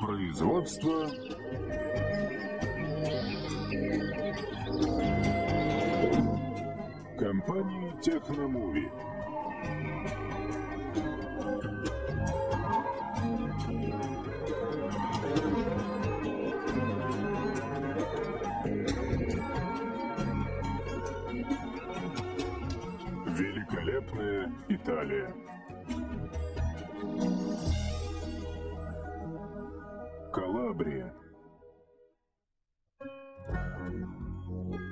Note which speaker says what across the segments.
Speaker 1: Производство компании Техномуви. Великолепная Италия. Калабрия.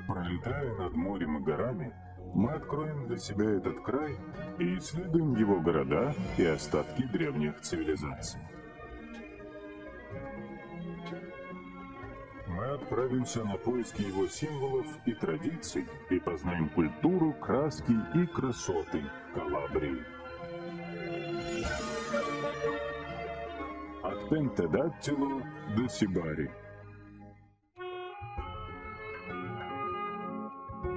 Speaker 1: Пролетая над морем и горами, мы откроем для себя этот край и исследуем его города и остатки древних цивилизаций. Мы отправимся на поиски его символов и традиций и познаем культуру, краски и красоты Калабрии. От Пентедаттило до Сибари.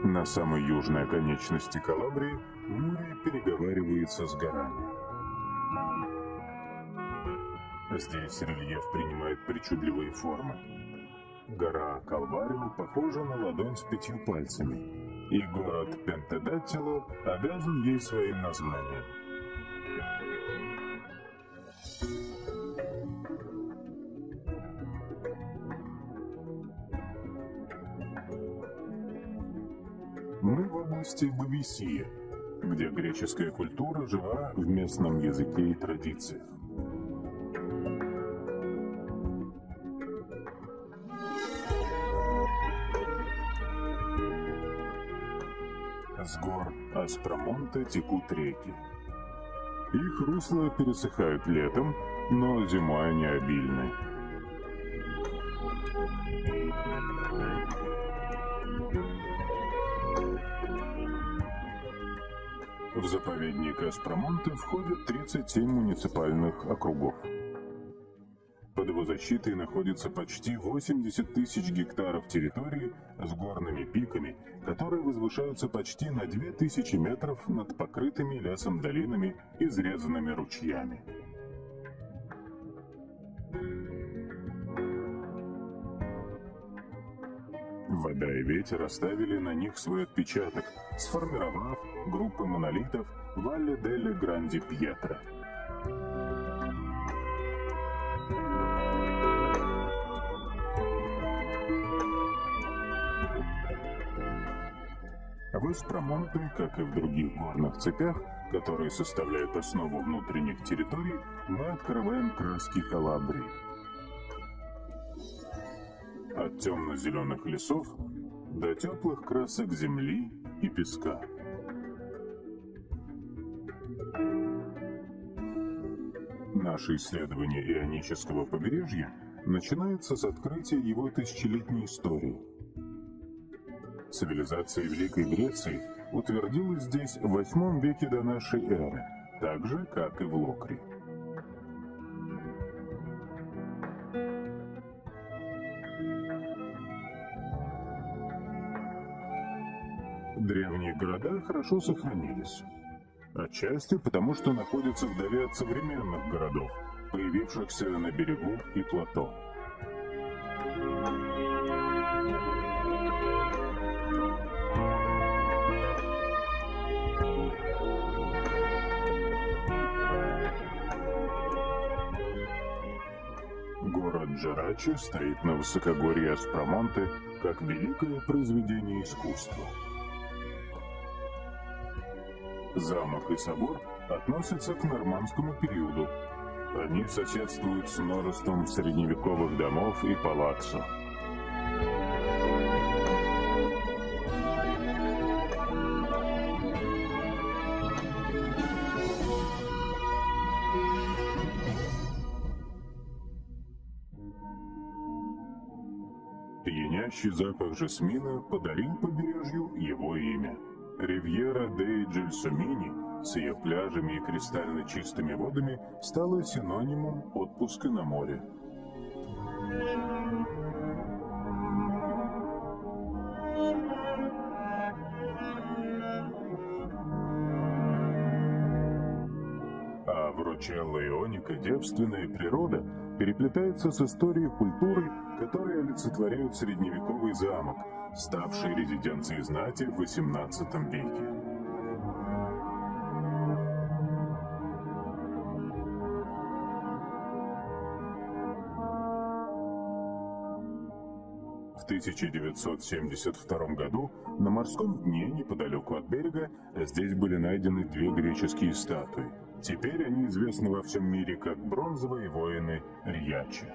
Speaker 1: На самой южной оконечности Калабрии море переговаривается с горами. Здесь рельеф принимает причудливые формы. Гора Калварио похожа на ладонь с пятью пальцами, и город Пентедаттило обязан ей своим названием. Мы в Бависия, где греческая культура жива в местном языке и традициях. С гор Аспромонта текут реки. Их русла пересыхают летом, но зимой они обильны. В заповедник Аспромонте входят 37 муниципальных округов. Под его защитой находится почти 80 тысяч гектаров территории с горными пиками, которые возвышаются почти на 2000 метров над покрытыми лесом долинами, изрезанными ручьями. Вода и ветер оставили на них свой отпечаток, сформировав группы монолитов Валле дель Гранди Пьетро. В Эспромонте, как и в других горных цепях, которые составляют основу внутренних территорий, мы открываем краски Калабрии. От темно-зеленых лесов до теплых красок земли и песка. Наше исследование ионического побережья начинается с открытия его тысячелетней истории. Цивилизация Великой Греции утвердилась здесь в восьмом веке до нашей эры, так же, как и в Локре. Города хорошо сохранились. Отчасти потому, что находятся вдали от современных городов, появившихся на берегу и плато. Город Джарачи стоит на высокогорье Аспромонте как великое произведение искусства. Замок и собор относятся к нормандскому периоду. Они соседствуют с множеством средневековых домов и палаццо. Пьянящий запах жасмина подарил побережью его имя. Ривьера де Джельсомини с ее пляжами и кристально чистыми водами стала синонимом отпуска на море. А в Челла Ионика девственная природа переплетается с историей культуры, которые олицетворяют средневековый замок, ставший резиденцией знати в XVIII веке. В 1972 году на морском дне, неподалеку от берега, здесь были найдены две греческие статуи. Теперь они известны во всем мире как бронзовые воины Рьячи.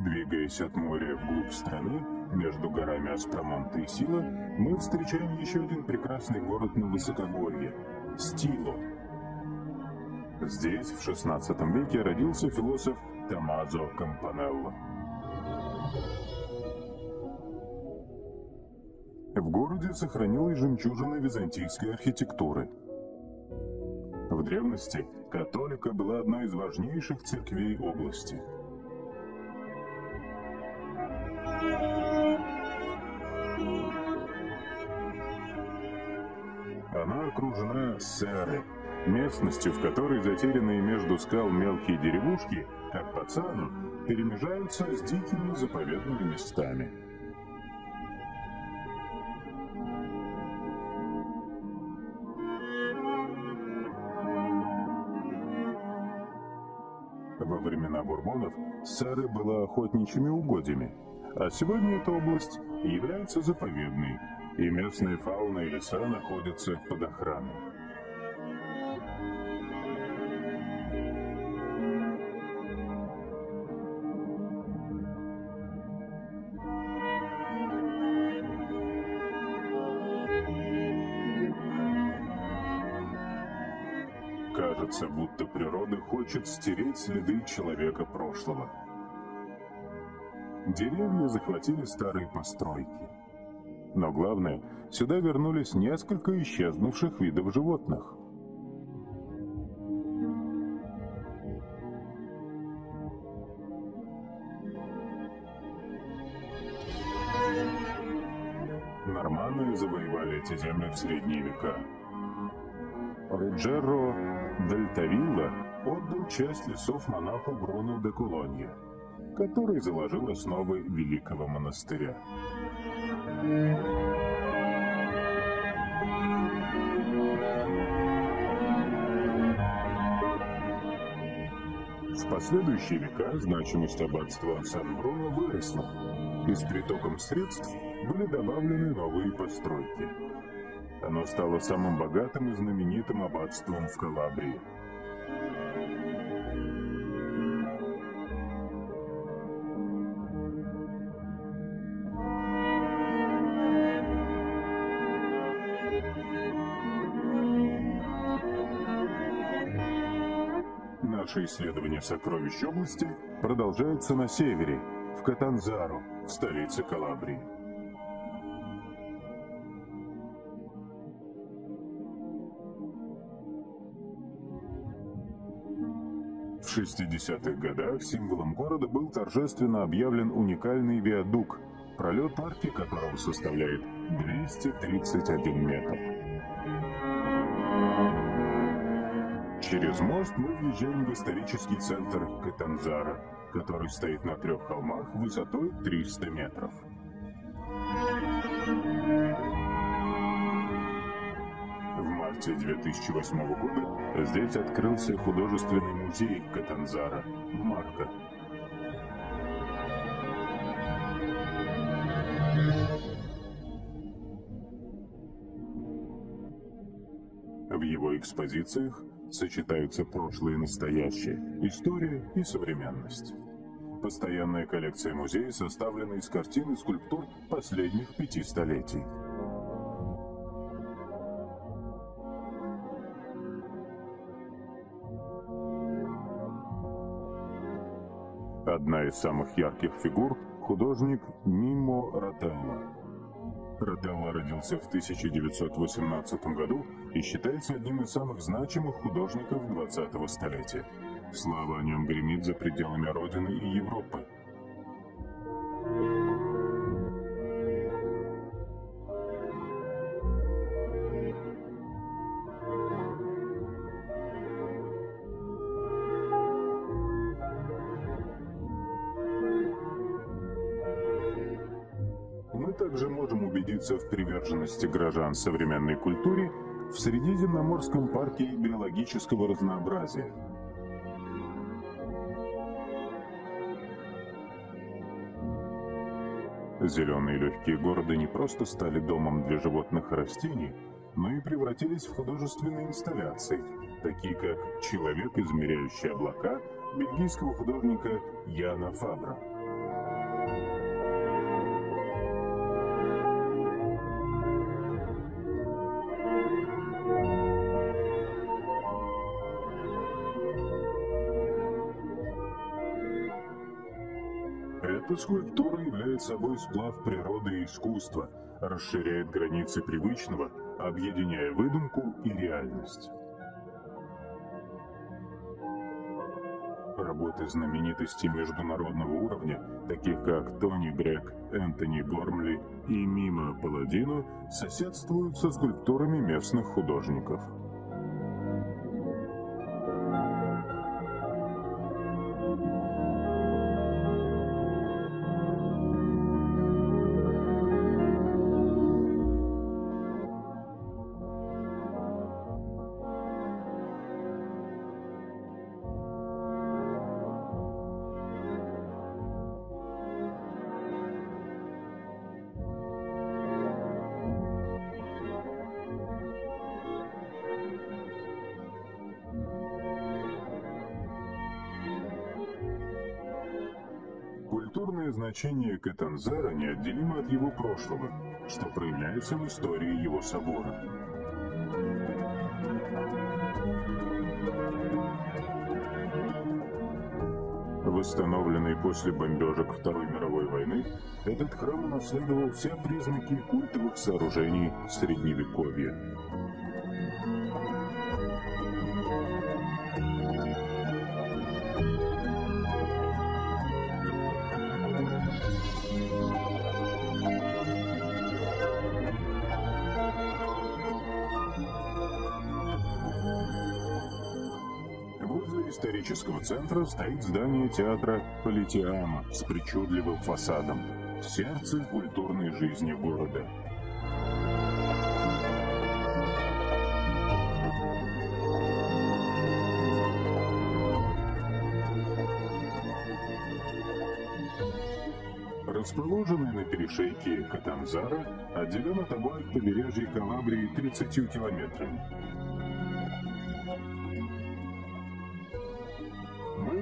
Speaker 1: Двигаясь от моря вглубь страны, между горами Аспромонта и Сила, мы встречаем еще один прекрасный город на высокогорье – Стило. Здесь в XVI веке родился философ Томазо Кампанелло. В городе сохранилась жемчужина византийской архитектуры. В древности католика была одной из важнейших церквей области – Она окружена Сэрой, местностью, в которой затерянные между скал мелкие деревушки, как по Цану, перемежаются с дикими заповедными местами. Во времена бурбонов Сары была охотничьими угодьями, а сегодня эта область является заповедной, и местная фауна и леса находятся под охраной. Хочет стереть следы человека прошлого. Деревья захватили старые постройки. Но главное, сюда вернулись несколько исчезнувших видов животных. Норманы завоевали эти земли в средние века. Роджеро Дельтавилла отдал часть лесов монаху Бруно де Кулонье, который заложил основы Великого монастыря. В последующие века значимость аббатства Сан-Бруно выросла, и с притоком средств были добавлены новые постройки. Оно стало самым богатым и знаменитым аббатством в Калабрии. Наше исследование сокровищ области продолжается на севере, в Катанзару, столице Калабрии. В 60-х годах символом города был торжественно объявлен уникальный виадук, пролет арки которого составляет 231 метр. Через мост мы въезжаем в исторический центр Катанзара, который стоит на трех холмах высотой 300 метров. В марте 2008 года здесь открылся художественный музей Катанзара «Марка». В его экспозициях Сочетаются прошлое и настоящее, история и современность. Постоянная коллекция музея составлена из картин и скульптур последних пяти столетий. Одна из самых ярких фигур – художник Мимо Ротелло. Ротелло родился в 1918 году и считается одним из самых значимых художников 20-го столетия. Слава о нем гремит за пределами Родины и Европы. Также можем убедиться в приверженности горожан современной культуре в Средиземноморском парке биологического разнообразия. Зеленые легкие города не просто стали домом для животных и растений, но и превратились в художественные инсталляции, такие как «Человек, измеряющий облака» бельгийского художника Яна Фабра. Эта скульптура является собой сплав природы и искусства, расширяет границы привычного, объединяя выдумку и реальность. Работы знаменитостей международного уровня, таких как Тони Грег, Энтони Гормли и Мима Паладино, соседствуют со скульптурами местных художников – Культурное значение Катанзара неотделимо от его прошлого, что проявляется в истории его собора. Восстановленный после бомбежек Второй мировой войны, этот храм унаследовал все признаки культовых сооружений Средневековья. Исторического центра стоит здание театра Политиама с причудливым фасадом. Сердце культурной жизни города. Расположенный на перешейке Катанзара, отделен от обоих побережья Калабрии 30 километрами.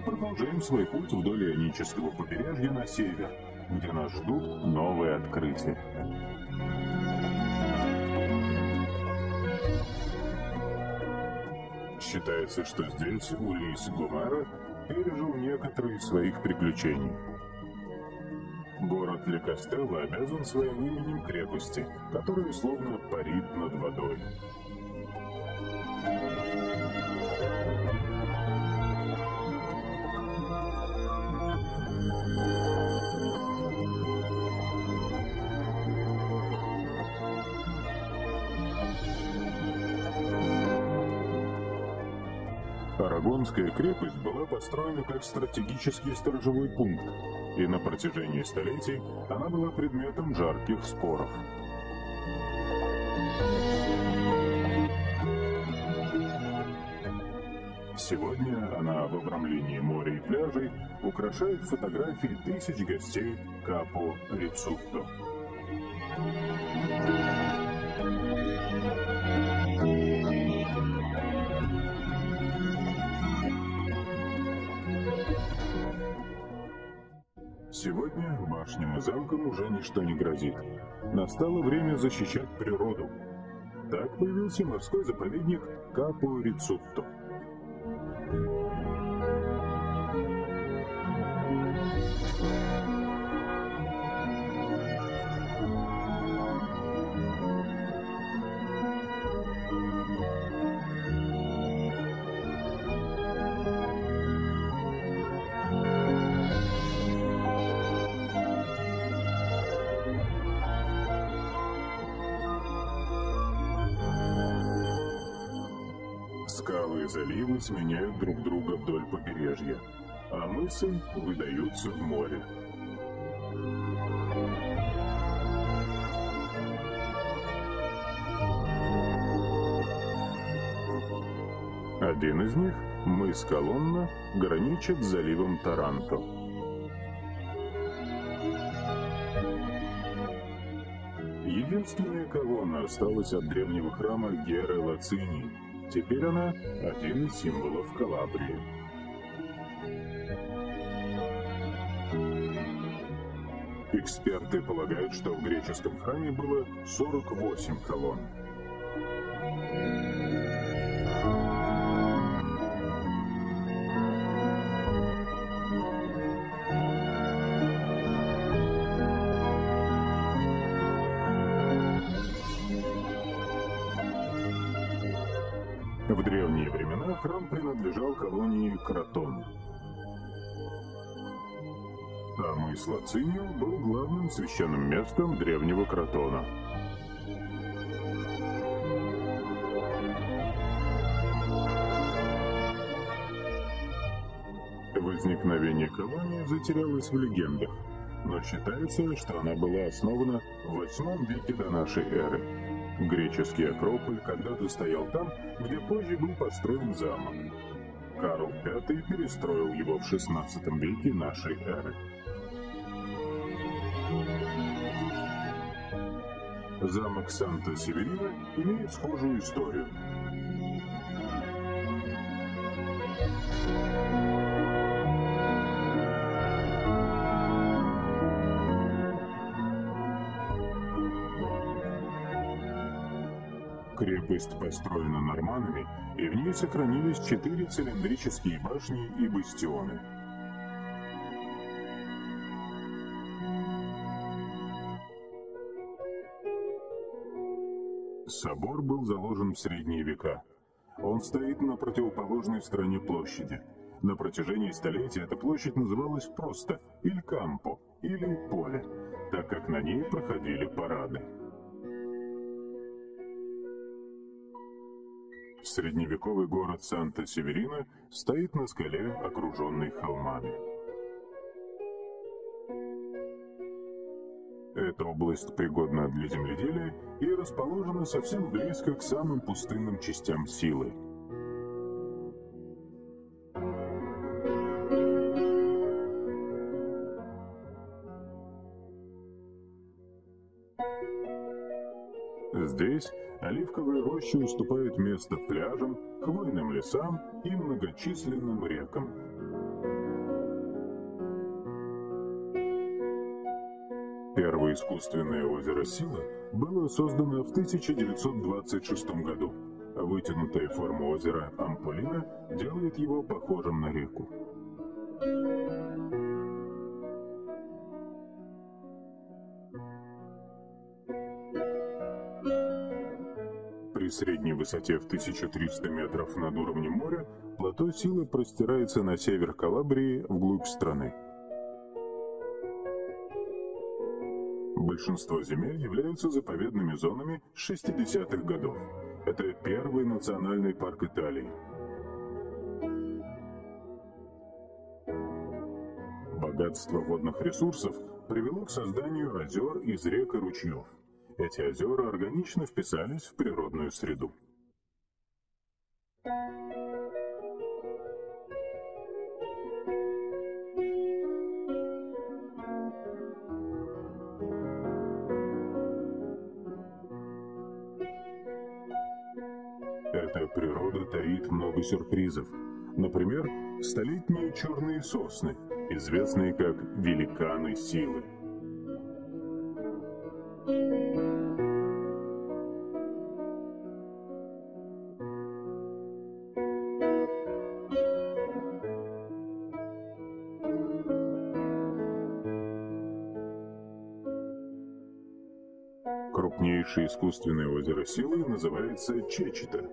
Speaker 1: Продолжаем свой путь вдоль Ионического побережья на север, где нас ждут новые открытия. Считается, что здесь Улис Гомера пережил некоторые из своих приключений. Город Лекостелло обязан своим именем крепости, которая словно парит над водой. Арагонская крепость была построена как стратегический сторожевой пункт, и на протяжении столетий она была предметом жарких споров. Сегодня она в обрамлении моря и пляжей украшает фотографии тысяч гостей Капо Рицутто. Сегодня башням и замкам уже ничто не грозит. Настало время защищать природу. Так появился морской заповедник Капо Рицутто. Целые заливы сменяют друг друга вдоль побережья, а мысы выдаются в море. Один из них, мыс Колонна, граничит с заливом Таранто. Единственная колонна осталась от древнего храма Геры Лацинии. Теперь она один из символов Калабрии. Эксперты полагают, что в греческом храме было 48 колонн. В древние времена храм принадлежал колонии Кротон. А мыс Лацинио был главным священным местом древнего Кротона. Возникновение колонии затерялось в легендах, но считается, что она была основана в 8 веке до нашей эры. Греческий Акрополь когда-то стоял там, где позже был построен замок. Карл V перестроил его в XVI веке нашей эры. Замок Санта-Северина имеет схожую историю. Крепость построена норманами, и в ней сохранились четыре цилиндрические башни и бастионы. Собор был заложен в средние века. Он стоит на противоположной стороне площади. На протяжении столетий эта площадь называлась просто Иль Кампо или Поле, так как на ней проходили парады. Средневековый город Санта-Северина стоит на скале, окруженной холмами. Эта область пригодна для земледелия и расположена совсем близко к самым пустынным частям силы. Здесь оливковые рощи уступают место пляжам, хвойным лесам и многочисленным рекам. Первое искусственное озеро Сила было создано в 1926 году. Вытянутая форма озера Амполина делает его похожим на реку. При средней высоте в 1300 метров над уровнем моря плато Силы простирается на север Калабрии вглубь страны. Большинство земель являются заповедными зонами 60-х годов. Это первый национальный парк Италии. Богатство водных ресурсов привело к созданию озер из рек и ручьев. Эти озера органично вписались в природную среду. Эта природа таит много сюрпризов. Например, столетние черные сосны, известные как великаны силы. Крупнейшее искусственное озеро силы называется Чечета.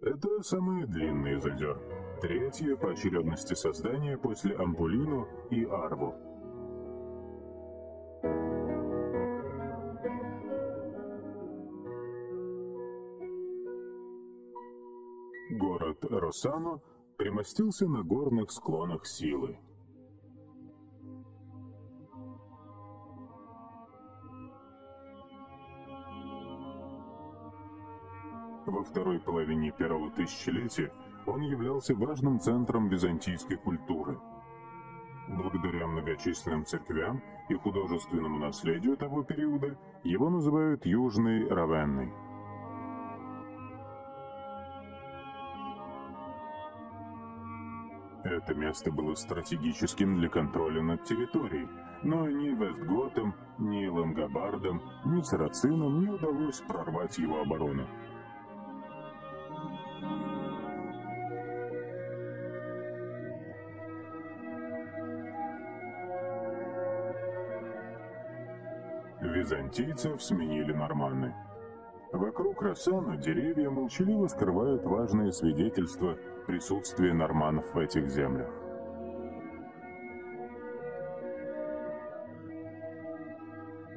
Speaker 1: Это самое длинное из озер, третье по очередности создания после Ампулино и Арву. Росано примостился на горных склонах силы. Во второй половине первого тысячелетия он являлся важным центром византийской культуры. Благодаря многочисленным церквям и художественному наследию того периода его называют Южной Равенной. Это место было стратегическим для контроля над территорией, но ни Вестготам, ни Лангобардам, ни Сарацинам не удалось прорвать его оборону. Византийцев сменили норманы. Вокруг Рассана деревья молчаливо скрывают важные свидетельства присутствия норманов в этих землях.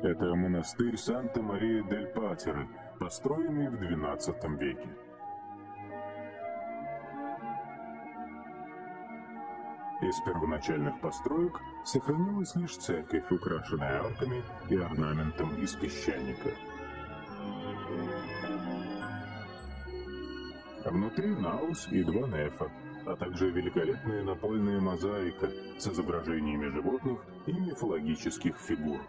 Speaker 1: Это монастырь Санта-Мария-дель-Патеры, построенный в XII веке. Из первоначальных построек сохранилась лишь церковь, украшенная арками и орнаментом из песчаника. Внутри наус и два нефа, а также великолепная напольная мозаика с изображениями животных и мифологических фигур.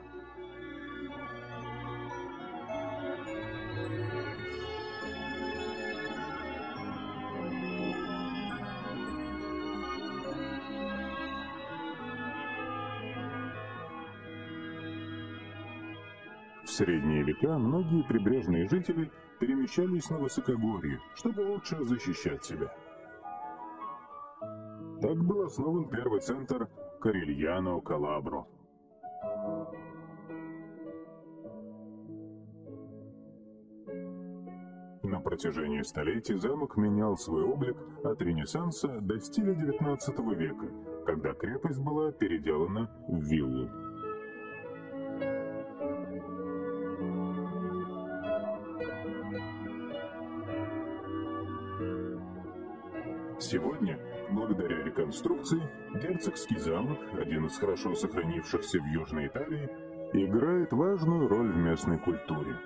Speaker 1: Средние века многие прибрежные жители перемещались на высокогорье, чтобы лучше защищать себя. Так был основан первый центр Карельяно-Калабро. На протяжении столетий замок менял свой облик от Ренессанса до стиля XIX века, когда крепость была переделана в виллу. Сегодня, благодаря реконструкции, герцогский замок, один из хорошо сохранившихся в Южной Италии, играет важную роль в местной культуре.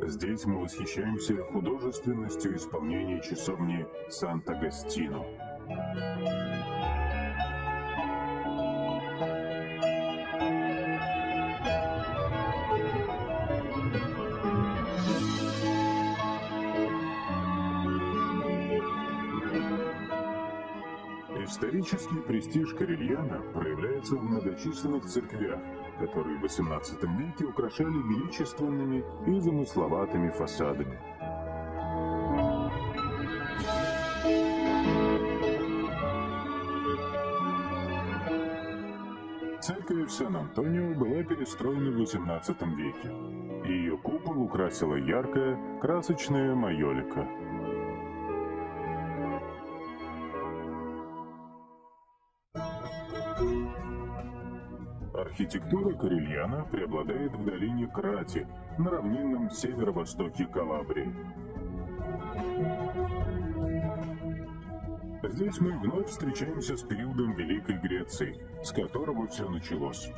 Speaker 1: Здесь мы восхищаемся художественностью исполнения часовни Санта-Гастино. Исторический престиж Карельяна проявляется в многочисленных церквях, которые в XVIII веке украшали величественными и замысловатыми фасадами. Церковь Сан-Антонио была перестроена в XVIII веке, и ее купол украсила яркая, красочная майолика – Архитектура Карельяна преобладает в долине Крати, на равнинном северо-востоке Калабрии. Здесь мы вновь встречаемся с периодом Великой Греции, с которого все началось.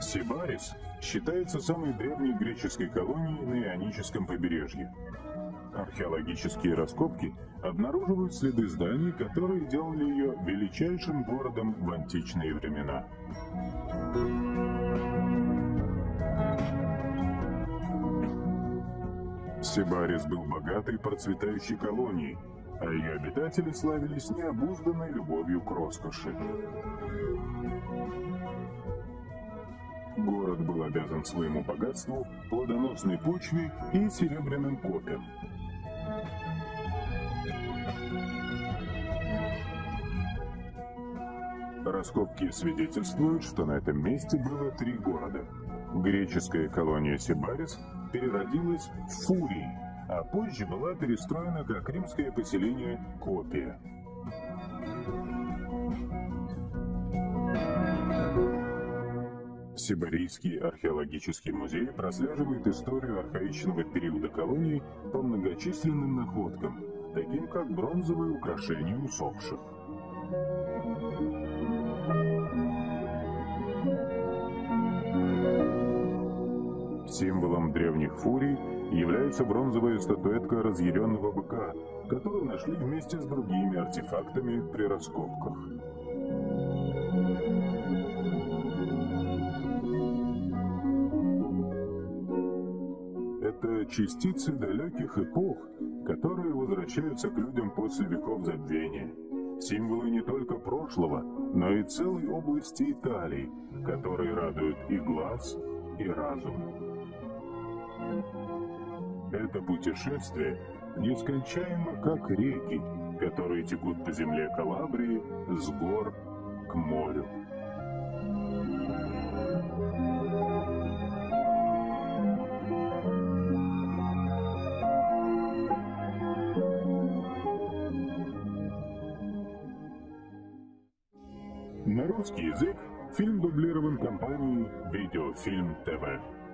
Speaker 1: Сибарис считается самой древней греческой колонией на Ионическом побережье. Археологические раскопки обнаруживают следы зданий, которые делали ее величайшим городом в античные времена. Сибарис был богатой процветающей колонией, а ее обитатели славились необузданной любовью к роскоши. Город был обязан своему богатству, плодоносной почве и серебряным копьям. Раскопки свидетельствуют, что на этом месте было три города. Греческая колония Сибарис переродилась в Фурий, а позже была перестроена как римское поселение Копия. Сибирийский археологический музей прослеживает историю архаичного периода колонии по многочисленным находкам, таким как бронзовые украшения усопших. Символом древних фурий является бронзовая статуэтка разъяренного быка, которую нашли вместе с другими артефактами при раскопках. Это частицы далеких эпох, которые возвращаются к людям после веков забвения. Символы не только прошлого, но и целой области Италии, которые радуют и глаз, и разум. Это путешествие нескончаемо, как реки, которые текут по земле Калабрии с гор к морю. Русский язык фильм дублирован компанией «Видеофильм ТВ».